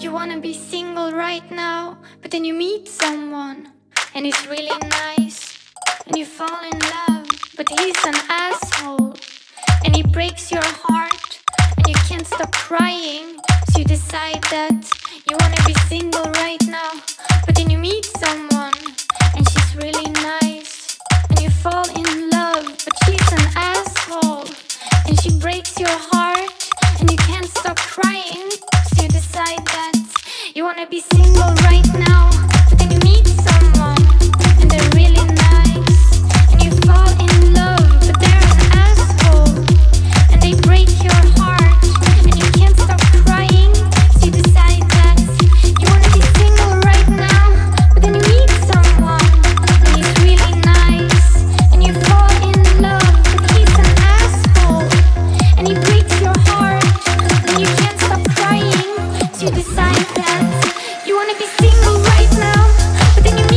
You wanna be single right now, but then you meet someone and he's really nice. And you fall in love, but he's an asshole. And he breaks your heart, and you can't stop crying. So you decide that you wanna be single right now, but then you meet someone and she's really nice. And you fall in love, but she's an asshole. And she breaks your heart, wanna be single right dance. You wanna be single right now But then you